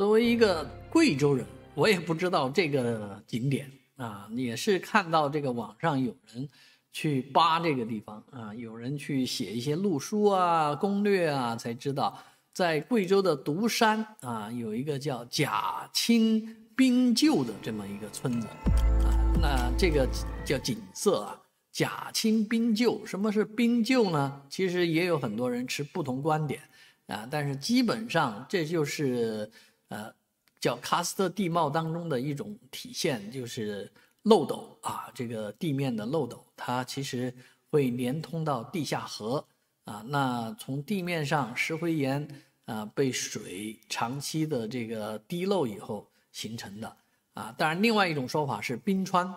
作为一个贵州人，我也不知道这个景点啊，也是看到这个网上有人去扒这个地方啊，有人去写一些路书啊、攻略啊，才知道在贵州的独山啊，有一个叫贾青冰臼的这么一个村子啊。那这个叫景色啊，贾青冰臼，什么是冰臼呢？其实也有很多人持不同观点啊，但是基本上这就是。呃，叫喀斯特地貌当中的一种体现，就是漏斗啊，这个地面的漏斗，它其实会连通到地下河啊。那从地面上石灰岩啊被水长期的这个滴漏以后形成的啊。当然，另外一种说法是冰川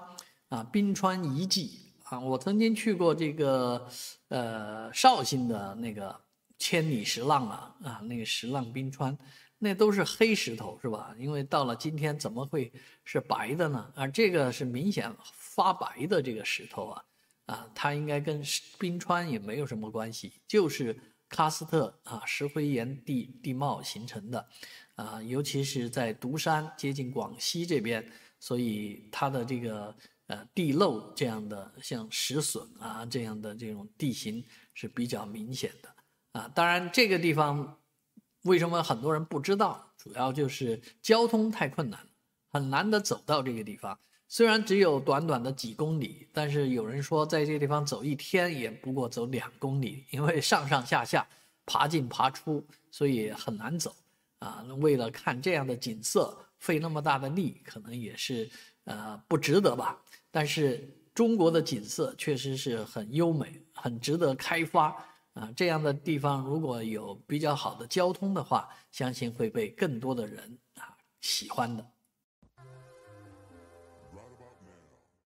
啊，冰川遗迹啊。我曾经去过这个呃绍兴的那个千里石浪啊啊，那个石浪冰川。那都是黑石头是吧？因为到了今天怎么会是白的呢？啊，这个是明显发白的这个石头啊，啊，它应该跟冰川也没有什么关系，就是喀斯特啊石灰岩地地貌形成的，啊，尤其是在独山接近广西这边，所以它的这个呃地漏这样的像石笋啊这样的这种地形是比较明显的啊。当然这个地方。为什么很多人不知道？主要就是交通太困难，很难得走到这个地方。虽然只有短短的几公里，但是有人说在这地方走一天也不过走两公里，因为上上下下、爬进爬出，所以很难走啊。为了看这样的景色，费那么大的力，可能也是呃不值得吧。但是中国的景色确实是很优美，很值得开发。啊，这样的地方如果有比较好的交通的话，相信会被更多的人啊喜欢的。